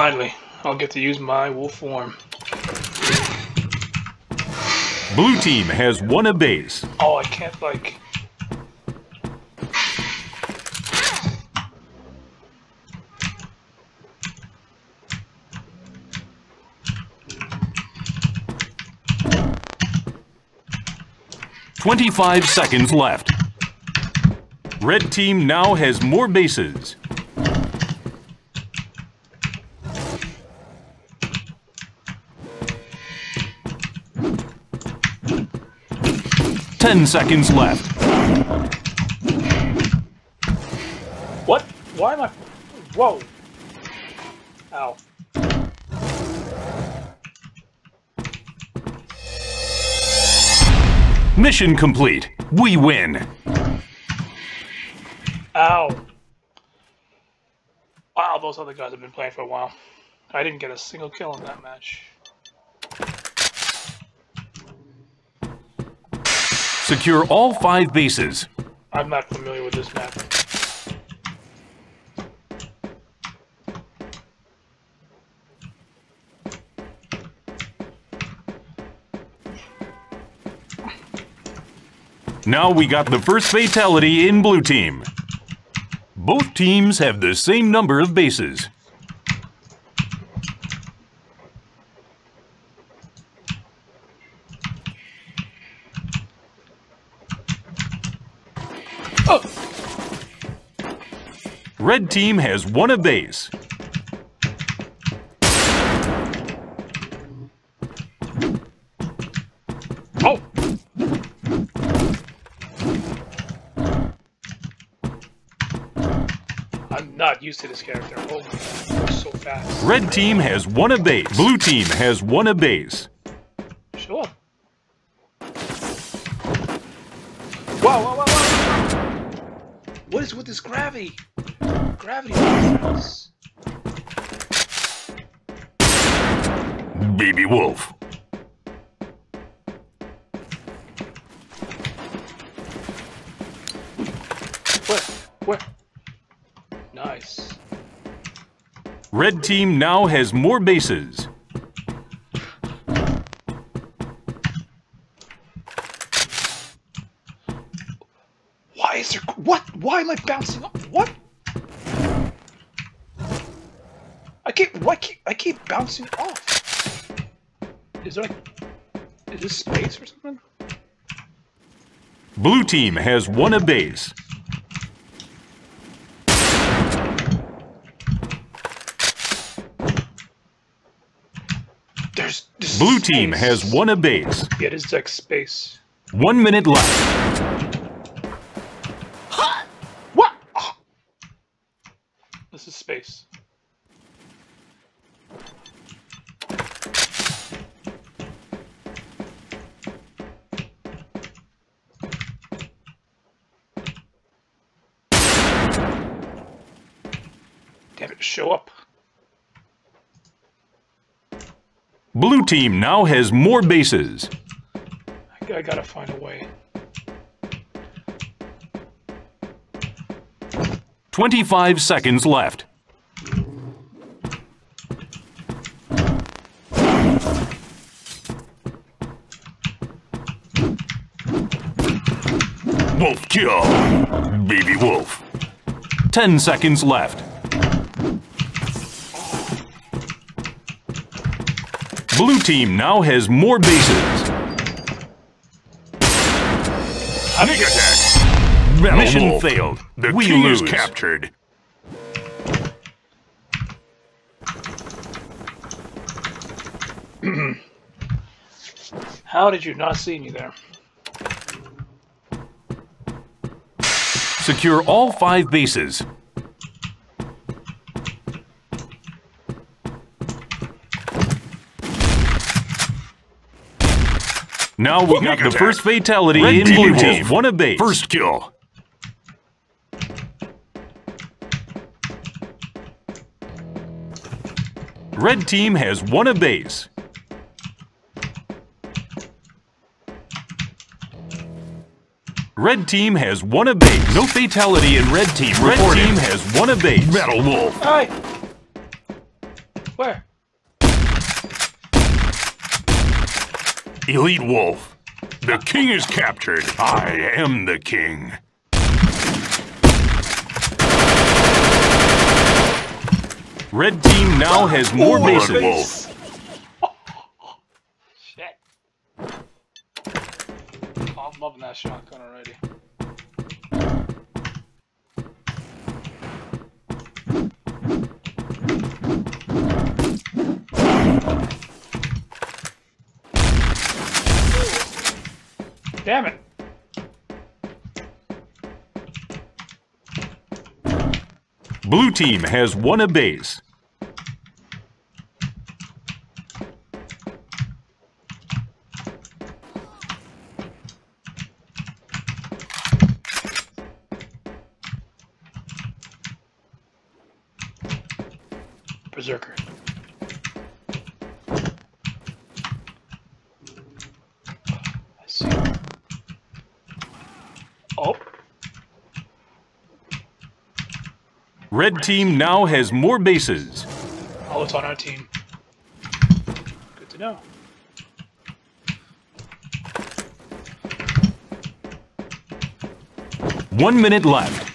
Finally, I'll get to use my wolf form. Blue team has won a base. Oh, I can't, like... Twenty-five seconds left. Red team now has more bases. Ten seconds left. What? Why am I... Whoa. Ow. Mission complete. We win. Ow. Wow, those other guys have been playing for a while. I didn't get a single kill in that match. Secure all five bases. I'm not familiar with this map. Now we got the first fatality in blue team. Both teams have the same number of bases. Red team has won a base. Oh! I'm not used to this character. Oh my god, so fast. Red team has won a base. Blue team has won a base. Show up. Wow, wow, wow, wow, wow. What is with this gravity? Gravity. Baby Wolf. Where? Where? Nice. Red team now has more bases. Why is there... What? Why am I bouncing up? What? I keep... Why keep... I keep bouncing off. Is there like... Is this space or something? Blue team has won a base. There's... this Blue team has won a base. Yeah, this is like space. One minute left. Damn it, show up. Blue team now has more bases. I, gotta find a way. 25 seconds left. Wolf kill. Baby wolf. 10 seconds left. Blue team now has more bases. Sneak attack. Metal Mission Wolf. failed. The we king lose. is captured. How did you not see me there? Secure all five bases. Now we got the first fatality Red in team blue team. One a base. First kill. Red team has won a base. Red team has won a base. No fatality in red team. Red Reporting. team has won a base. Metal Wolf. Hi! Where? Elite Wolf. The king is captured. I am the king. Red team now has more Ooh, bases. base. Shit. Oh, I'm loving that shotgun already. Damn it. Blue team has won a base. Berserker. I see. Oh, Red team now has more bases. oh, it's on our team. Good to know. One minute left.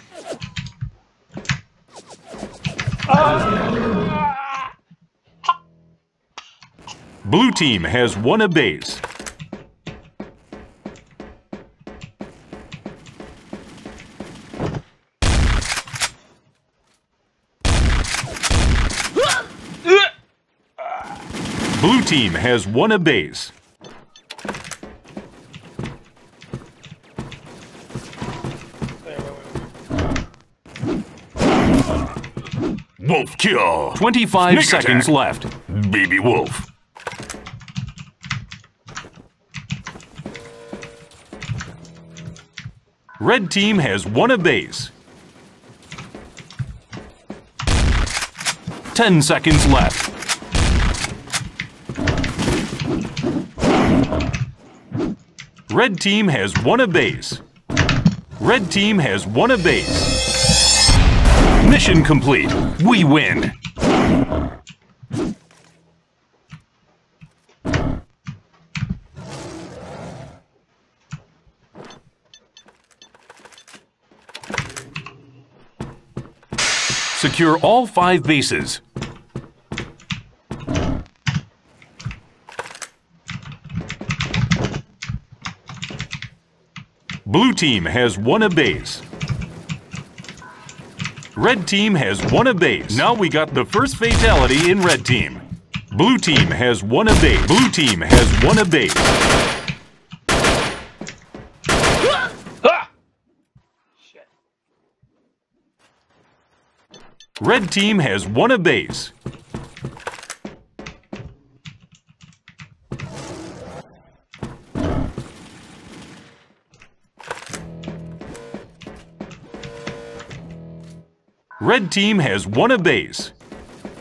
Blue team has won a base. Blue team has won a base. Wolf kill. 25 Sneak seconds attack. left. Baby wolf. Red team has won a base. 10 seconds left. Red team has won a base. Red team has won a base. Mission complete. We win. Secure all five bases. Blue team has won a base. Red team has won a base. Now we got the first fatality in red team. Blue team has won a base. Blue team has won a base. Ah! Shit. Red team has won a base. Red team has won a base.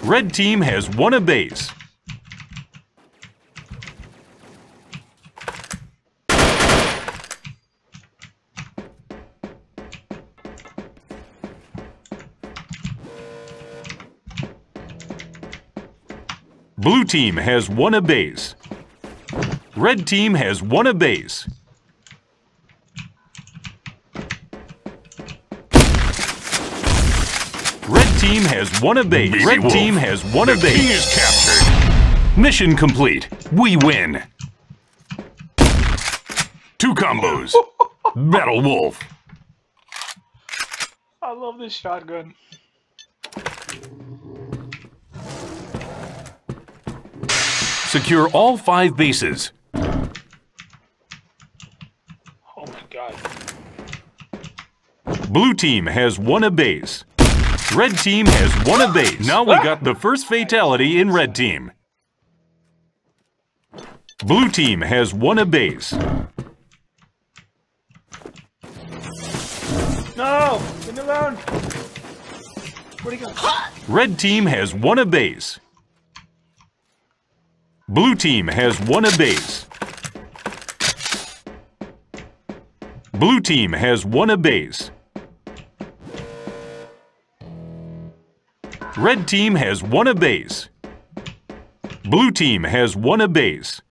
Red team has won a base. Team has won a base. Red team has won a base. Red team has won a base. Baby Red Wolf, team has won a The king base. is captured. Mission complete. We win. Two combos. Battle Wolf. I love this shotgun. Secure all five bases. Oh my god. Blue team has won a base. Red team has won a base. Now we got the first fatality in red team. Blue team has won a base. No! Leave me alone! Where'd he go? Red team has won a base. Blue team has won a base. Blue team has won a base. Red team has won a base. Blue team has won a base.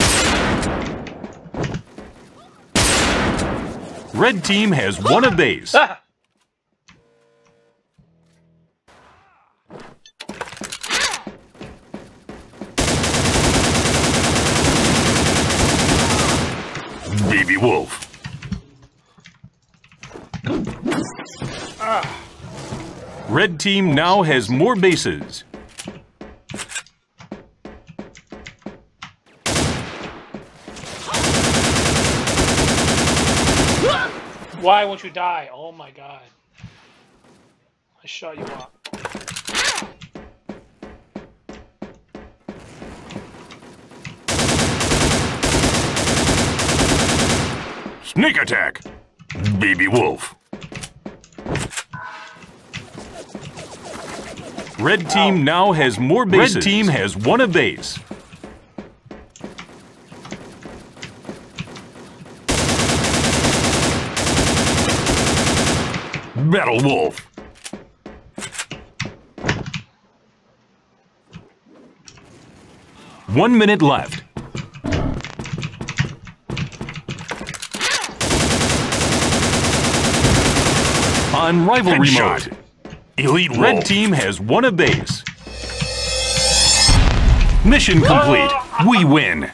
Red team has won a base. Ah! Baby Wolf. Red team now has more bases. Why won't you die? Oh my god. I shot you up. Sneak attack. Baby Wolf. Red team now has more bases. Red team has won a base. Metal Wolf. One minute left. On rivalry Headshot. mode, Elite Red Wolf. team has won a base. Mission complete. We win.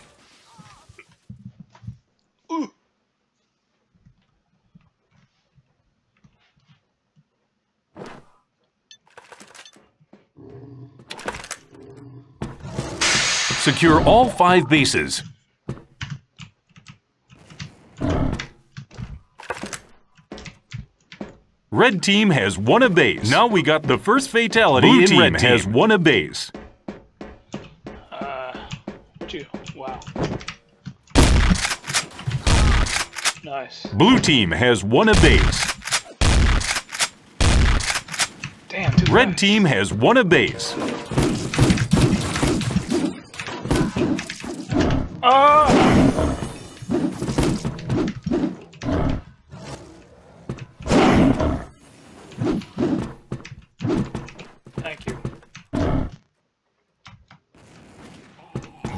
Secure all five bases. Red team has won a base. Now we got the first fatality Blue in team red has team. won a base. What you? Wow. Nice. Blue team has won a base. Damn, Red fast. team has won a base.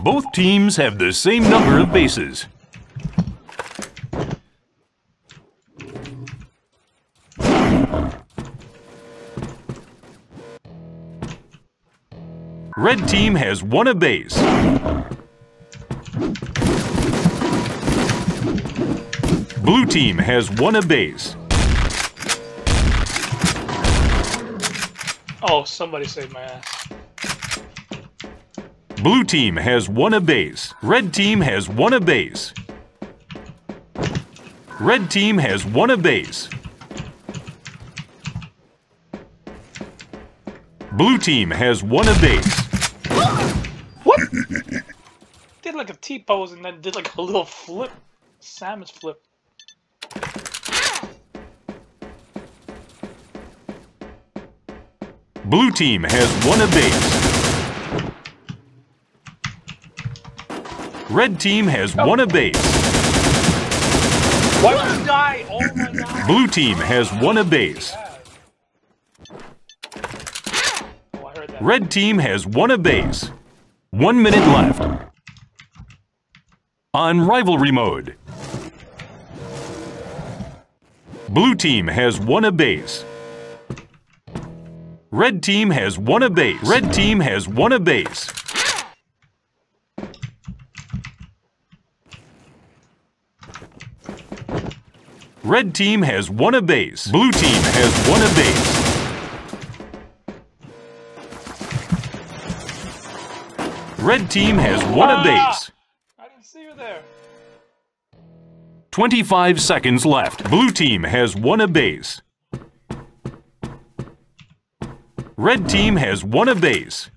Both teams have the same number of bases. Red team has won a base. Blue team has won a base. Oh, somebody saved my ass. Blue team has won a base. Red team has won a base. Red team has won a base. Blue team has won a base. What? did like a T pose and then did like a little flip. Samus flip. Blue team has won a base. Red team has won a base. Why would you die? Oh my god. Blue team has won a base. Oh, I heard that. Red team has won a base. One minute left. On rivalry mode. Blue team has won a base. Red team has won a base. Red team has won a base. Red team has won a base. Blue team has won a base. Red team has won a ah! base. I didn't see you there. 25 seconds left. Blue team has won a base. Red team has won a base.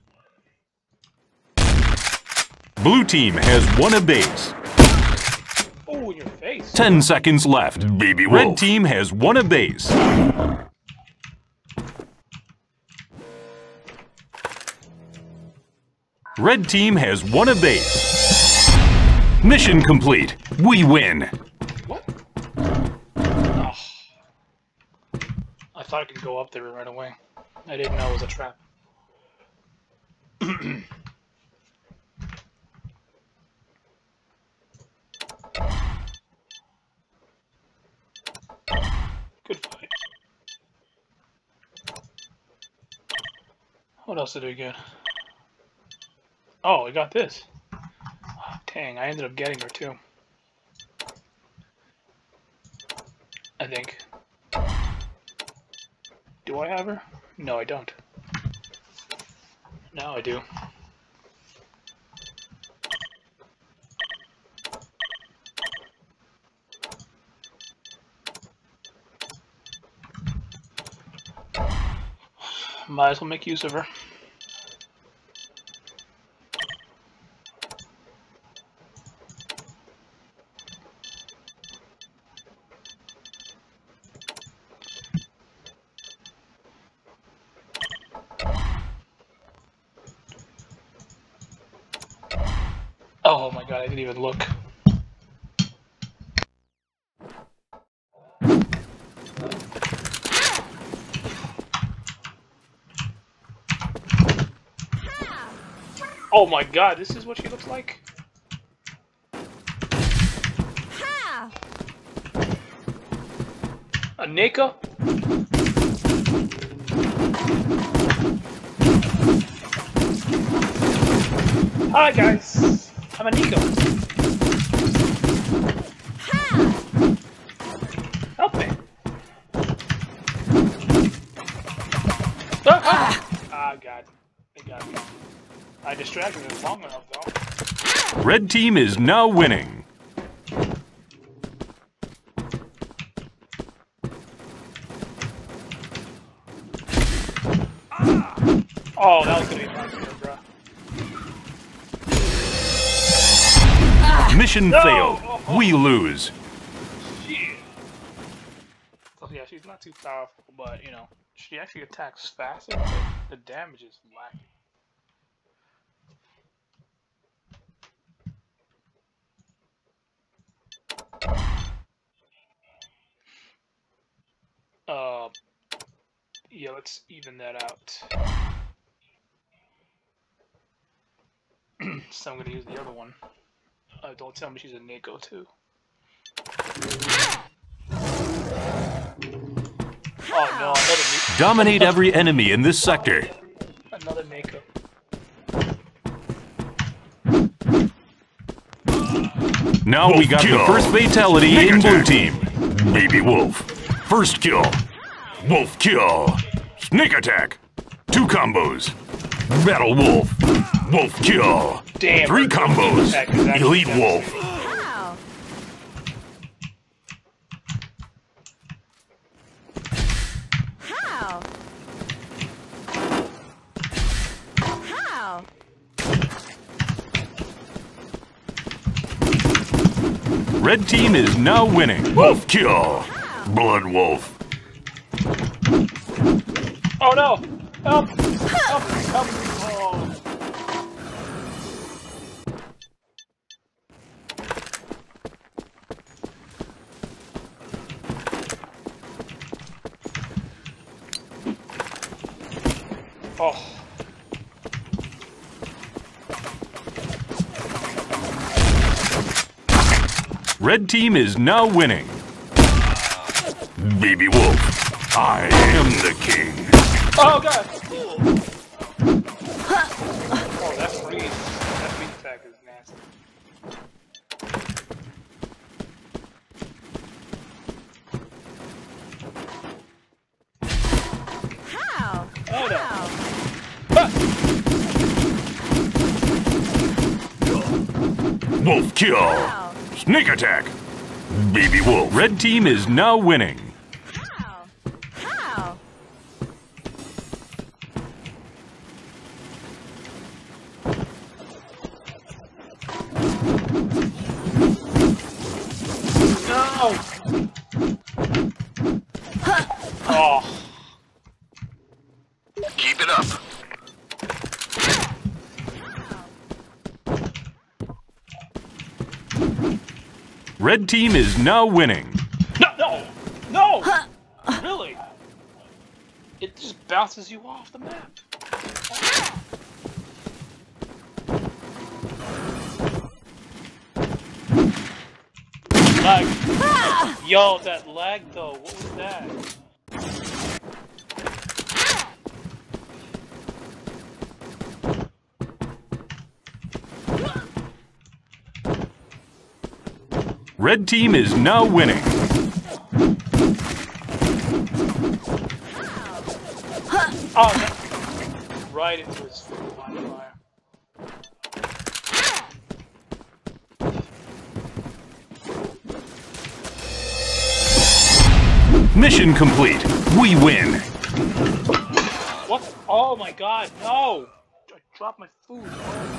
Blue team has won a base. In your face. 10 seconds left. Baby Red team has won a base. Red team has won a base. Mission complete. We win. What? Oh. I thought I could go up there right away. I didn't know it was a trap. Good fight. What else did we get? Oh, I got this. Oh, dang, I ended up getting her too. I think. Do I have her? No, I don't. Now I do. Might as well make use of her. Oh my god, I didn't even look. Oh my god, this is what she looks like? Ha! A Nika? Hi guys, I'm a Neko. Distracted them long enough though. Red team is now winning. Oh, that was gonna be fun, bro. Mission No! failed. We lose. Shit. So yeah, she's not too powerful, but you know, she actually attacks faster, the damage is lacking. Uh, yeah, let's even that out. so I'm gonna use the other one. Uh, don't tell me she's a Neko too. Oh no, another Neko. Dominate every enemy in this sector. Another Neko. Now we Wolf got the first fatality Sneak in blue team. Baby Wolf. First kill. Wolf kill. Sneak attack. Two combos. Battle Wolf. Wolf kill. Damn. Three combos. attack is actually Elite. Wolf. How? How? How? Red team is now winning. Wolf kill. Blood Wolf. Oh no! Help! Help! Help! Oh. Oh. Red team is now winning. Baby Wolf. I am the king. Oh god! Oh, that freeze. That freeze attack is nasty. How? Oh no. How? Wolf kill. How? Sneak attack. Baby Wolf. Red team is now winning. No! Oh. Keep it up. Red team is now winning. No! No! No! Really? It just bounces you off the map. Lag. Yo, that lag though. What was that? Red team is now winning. Oh, that, right into his line Mission complete. We win. What? Oh my god, no! I dropped my food.